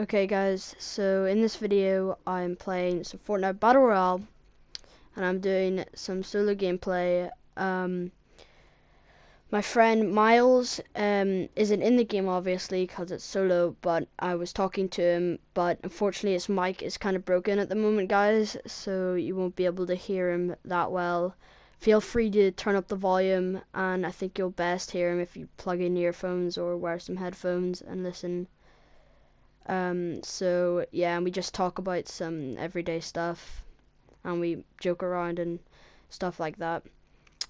Okay guys, so in this video I'm playing some Fortnite Battle Royale and I'm doing some solo gameplay. Um, my friend Miles um, isn't in the game obviously because it's solo, but I was talking to him, but unfortunately his mic is kind of broken at the moment guys, so you won't be able to hear him that well. Feel free to turn up the volume and I think you'll best hear him if you plug in earphones or wear some headphones and listen um, so yeah, and we just talk about some everyday stuff, and we joke around and stuff like that.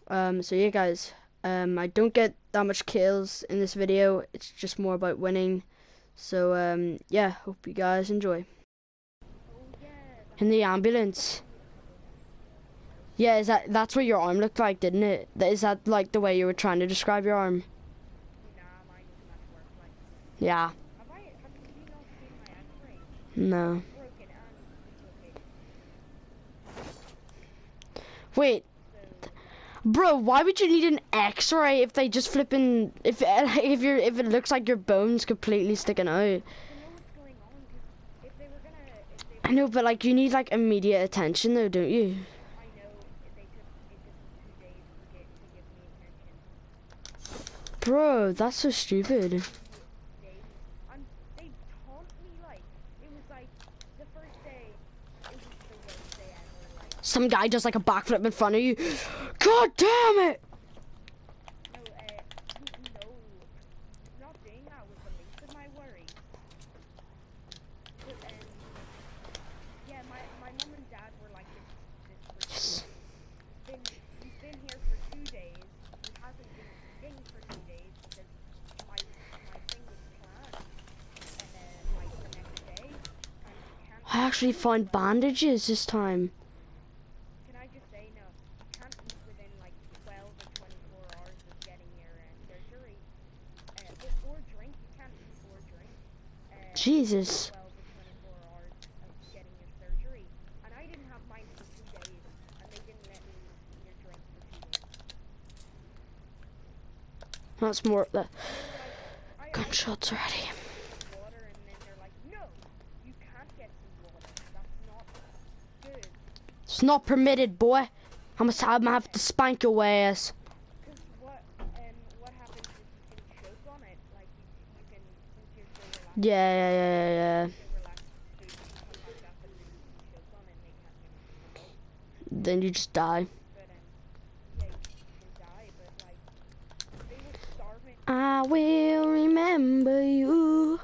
Um, so yeah, guys, um, I don't get that much kills in this video. It's just more about winning. So um, yeah, hope you guys enjoy. In the ambulance. Yeah, is that that's what your arm looked like, didn't it? Is that like the way you were trying to describe your arm? Yeah. No. Wait. Bro, why would you need an X-ray if they just flipping if if you're if it looks like your bones completely sticking out? I know, but like you need like immediate attention though, don't you? Bro, that's so stupid. Some guy does like a backflip in front of you. God damn it! I actually find bandages this time. Jesus. That's more of the gunshots already. It's not permitted, boy. I'm gonna, have to spank your ass. Yeah, yeah, yeah, yeah. yeah. Then you just die. I will remember you.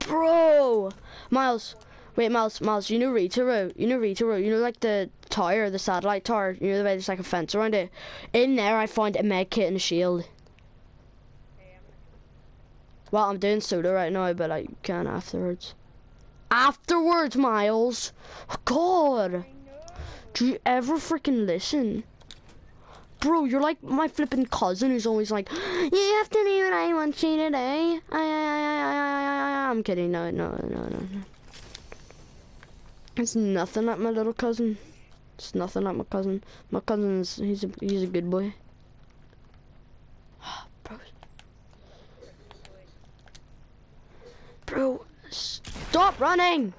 Bro! Miles, wait, Miles, Miles, you know Retail Row? You know Retail Row? You know like the tower, the satellite tower? You know the way there's like a fence around it? In there I found a med kit and a shield. Well, I'm doing soda right now, but I can afterwards. Afterwards, Miles! God! Do you ever freaking listen? Bro, you're like my flipping cousin who's always like, You have to do what I want you to do. I, I, I, I, I'm kidding. No, no, no, no, no. It's nothing like my little cousin. It's nothing like my cousin. My cousin's, he's a, he's a good boy. Bro, stop running!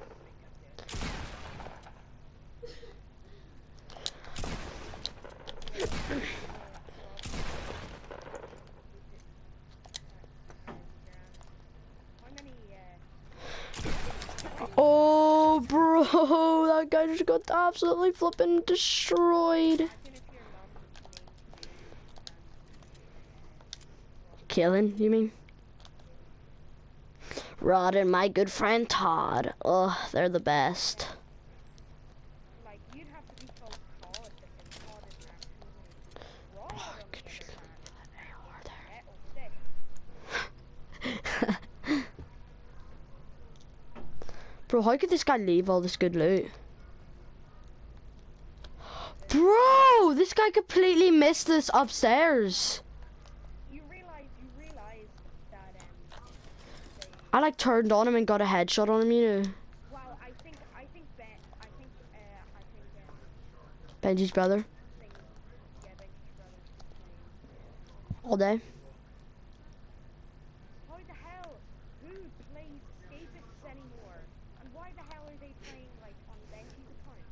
Oh, bro, that guy just got absolutely flipping destroyed. Killing, you mean? Rod and my good friend Todd. Oh, they're the best. Bro, how could this guy leave all this good loot? Bro, this guy completely missed this upstairs. I like turned on him and got a headshot on him, you know. Well, I think I think ben, I think uh, I think um, Benji's brother. yeah, Benji's brother. All day. The hell? Who plays Escapists anymore? And why the hell are they playing like on Benji's account?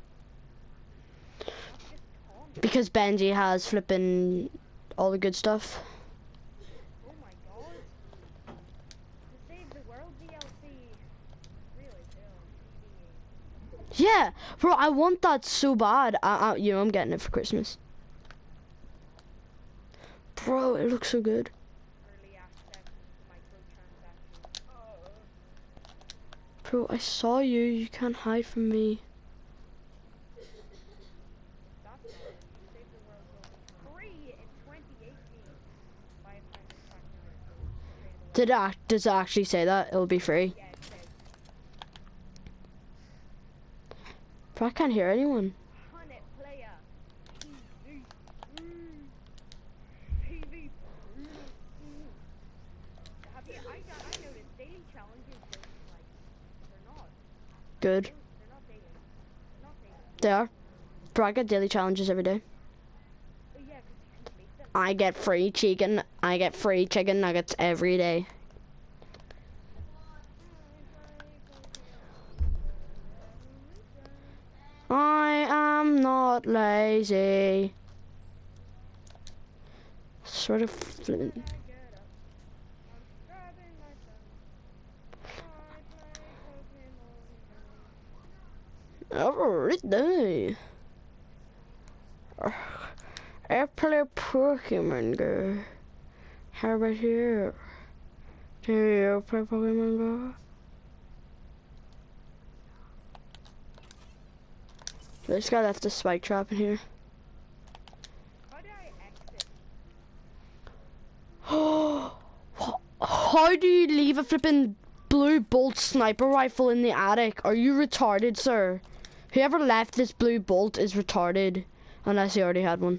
Not just Tom. Because Benji has flipping all the good stuff. Oh my god. The Save the World DLC. Really cool. PvE. Yeah, bro, I want that so bad. I, I, you know, I'm getting it for Christmas. Bro, it looks so good. Bro, I saw you. You can't hide from me. That's it. Save the World will be free in 2018. Five hundred five Did ac- does it actually say that? It'll be free. Yeah, it says But I can't hear anyone. Good. They are. Bro, I get daily challenges every day. I get free chicken. I get free chicken nuggets every day. I am not lazy. Sort of. Every day. I play Pokemon Go. How about you? Do you play Pokemon Go? This guy left a spike trap in here. How do you leave a flipping blue bolt sniper rifle in the attic? Are you retarded, sir? Whoever left this blue bolt is retarded. Unless he already had one.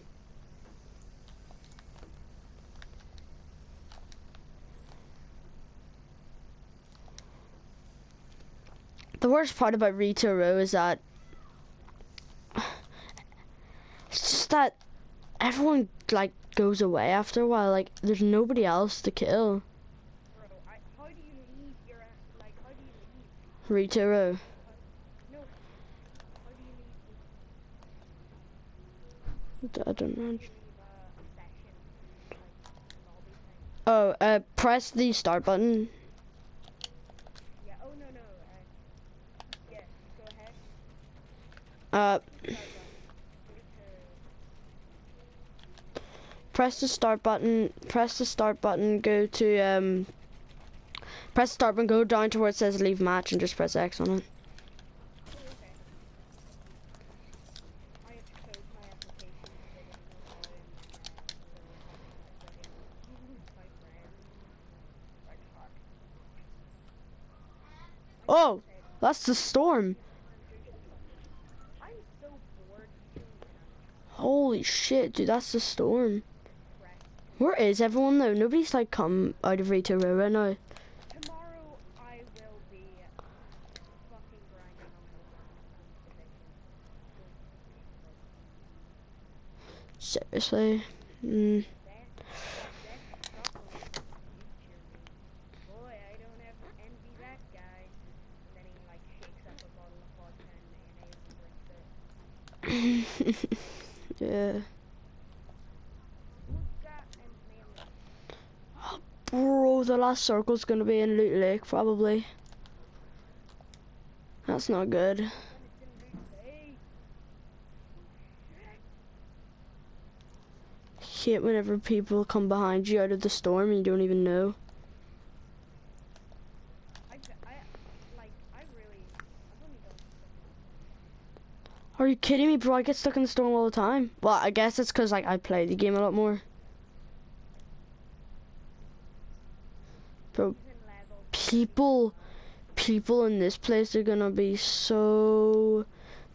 The worst part about Retail Row is that it's just that everyone like goes away after a while. Like there's nobody else to kill. Bro, I, how do you leave your, like, how do you leave? Retail Row. No. Do I don't know. Oh, uh, press the start button. Yeah, oh no, no, uh, yeah, go ahead. Uh, Start button. Go to, press the start button. Press the start button. Go to um. Press start button. Go down to where it says leave match and just press X on it. oh, that's the storm. Holy shit, dude, that's the storm. Where is everyone though? Nobody's like come out of Row right now. Tomorrow I will be fucking grinding on Seriously. Mm. Boy, I don't ever envy that guy. And then he like shakes up a bottle of vodka and mayonnaise and drinks it. yeah. Vodka and mayonnaise. Bro, the last circle's gonna be in Loot Lake, probably. That's not good. Then it's in Loot Lake. Shit. Hate whenever people come behind you out of the storm and you don't even know. I, I, like, I really, I've only done Are you kidding me, bro? I get stuck in the storm all the time. Well, I guess it's because like I play the game a lot more. Bro, people, people in this place are gonna be so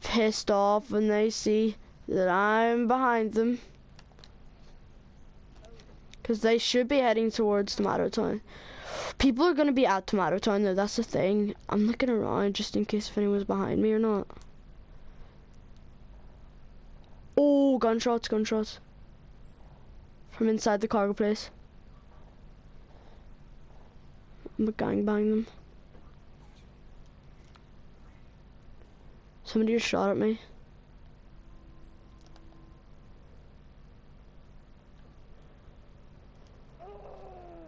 pissed off when they see that I'm behind them. Because they should be heading towards Tomato Town. People are gonna be at Tomato Town though, that's the thing. I'm looking around just in case if anyone's behind me or not. Oh, gunshots, gunshots. From inside the cargo place. I'm gangbang them. Somebody just shot at me. Oh!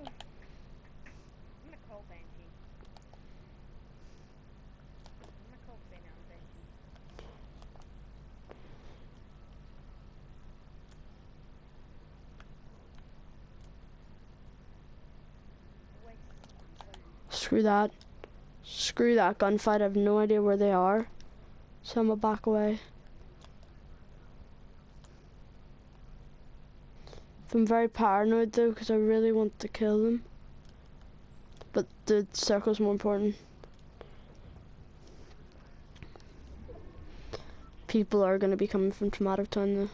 I'm gonna call Banshee. I'm gonna call Finn on Banshee. Wait, wait. Screw that. Screw that gunfight. I have no idea where they are. So I'm gonna back away. I'm very paranoid though because I really want to kill them. But the circle's more important. People are gonna be coming from Tomato Town though.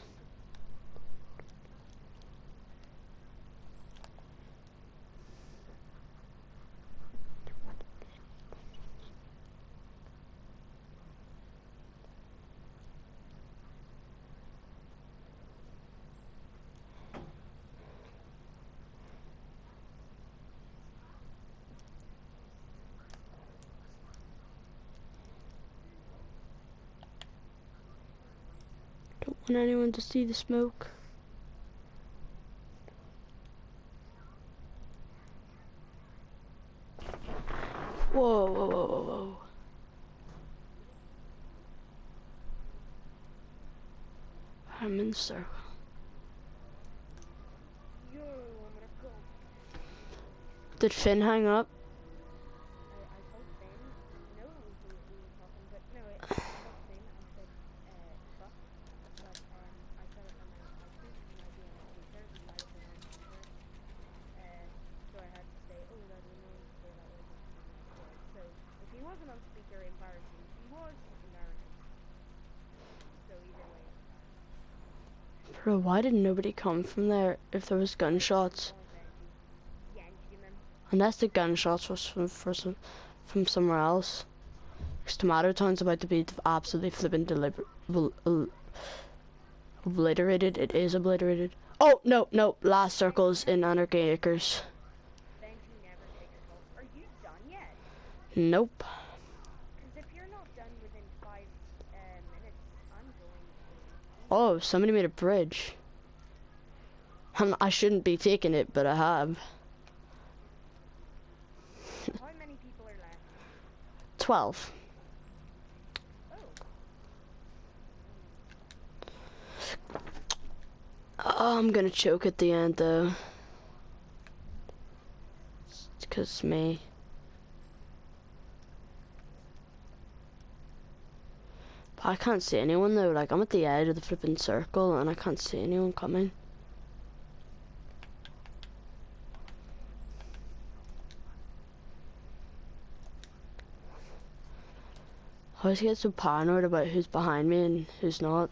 Want anyone to see the smoke. Whoa, whoa, whoa, whoa, whoa. I'm in circle. Did Finn hang up? I, I told Finn. No, we, we were talking, but no, I, I told Finn. I said, uh, fuck. But um, I said it on my I think it might be on my speaker. It might have been on speaker. Uh, so I had to say, oh, that annoying to say that was on speaker. So if he wasn't on speaker, embarrassing. If he was, embarrassing. So either way. Bro, why did nobody come from there if there was gunshots? Call Benji. Yanked him in. Unless the gunshots was from, for some, from somewhere else. Because Tomato Town's about to be absolutely flipping deliber- obl- obl- obliterated. It is obliterated. Oh, no, no. Last circle's in Anarchy Acres. Benji never takes calls. Are you done yet? Nope. Because if you're not done within five uh, minutes, I'm going to. Oh, somebody made a bridge. I'm, I shouldn't be taking it, but I have. How many people are left? 12. Oh. Oh, I'm gonna choke at the end though. It's cause me. I can't see anyone though, like I'm at the edge of the flipping circle and I can't see anyone coming. I always get so paranoid about who's behind me and who's not.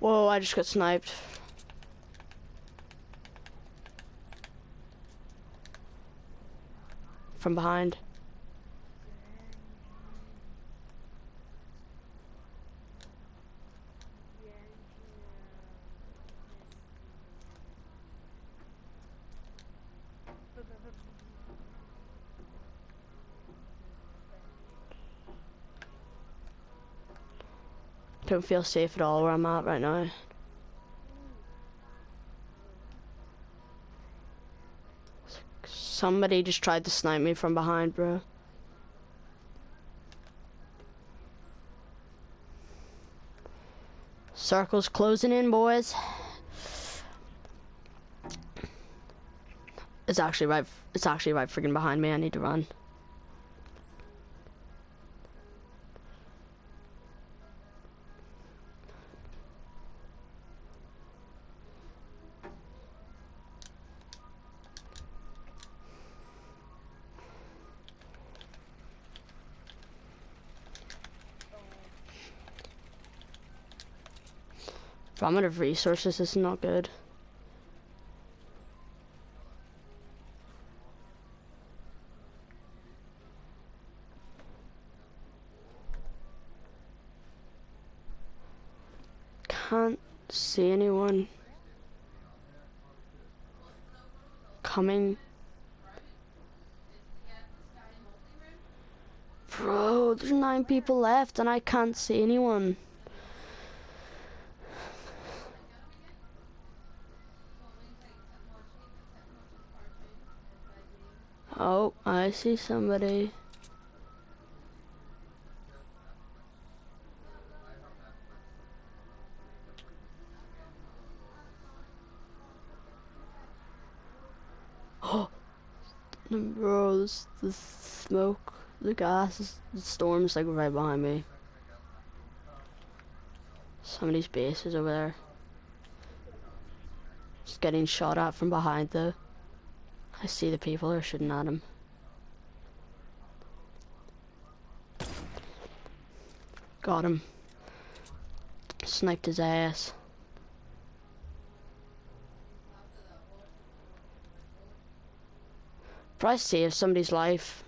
Whoa, I just got sniped. From behind. Don't feel safe at all where I'm at right now. Somebody just tried to snipe me from behind, bro. Circle's closing in, boys. It's actually right. It's actually right freaking behind me. I need to run. Vomit of resources is not good. Can't see anyone coming. Bro, there's nine people left and I can't see anyone. See somebody. Oh, bro, this, the smoke, the gas, the storm's like right behind me. Somebody's base is over there. Just getting shot at from behind though. I see the people are shooting at him. Got him. Sniped his ass. Probably saved somebody's life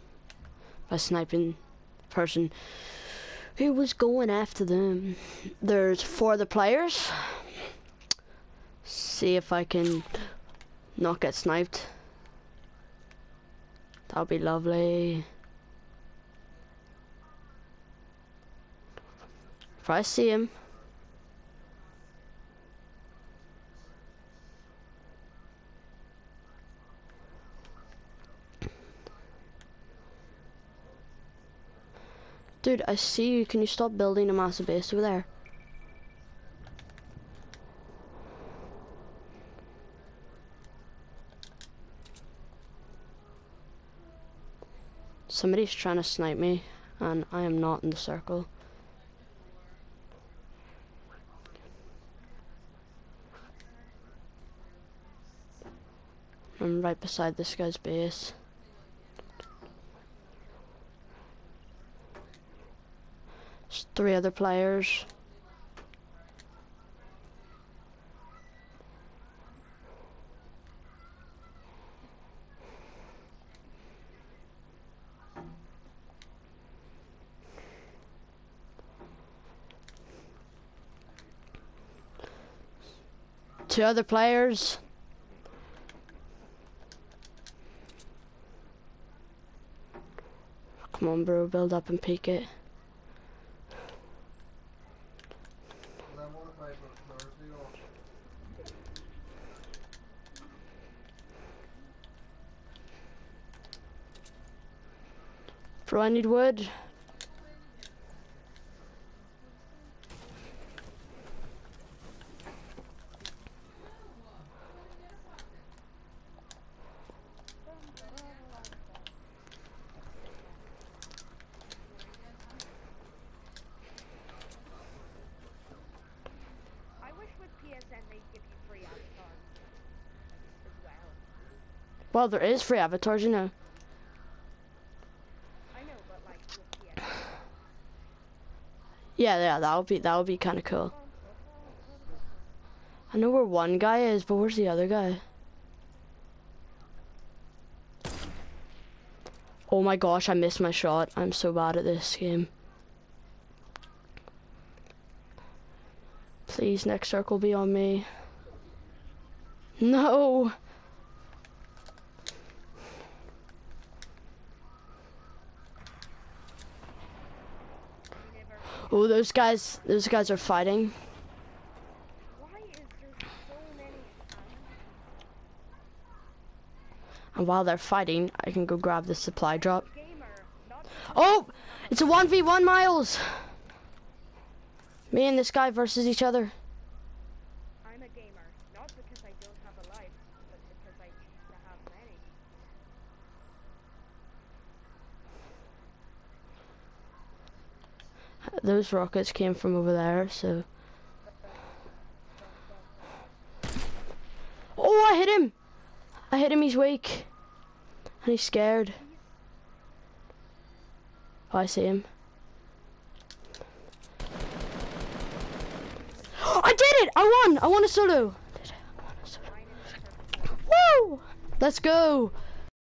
by sniping the person who was going after them. There's four other players. See if I can not get sniped. That'll be lovely. If I see him. Dude, I see you. Can you stop building a massive base over there? Somebody's trying to snipe me, and I am not in the circle. I'm right beside this guy's base. Three other players. Two other players. Come bro, build up and peek it. Bro, I need wood. I wish with PSN they'd give you free avatars as well. Well, there is free avatars, you know. Yeah, yeah, that would be that would be kind of cool. I know where one guy is, but where's the other guy? Oh my gosh, I missed my shot. I'm so bad at this game. Please, next circle be on me. No! I never. Oh, those guys, those guys are fighting. And while they're fighting, I can go grab the supply drop. Oh! It's a 1v1, Miles! Me and this guy versus each other. I'm a gamer, not because I don't have a life, but because I choose to have many. Those rockets came from over there, so. Oh, I hit him! I hit him, he's weak. And he's scared. Oh, I see him. I did it! I won! I won a solo! Woo! Let's go!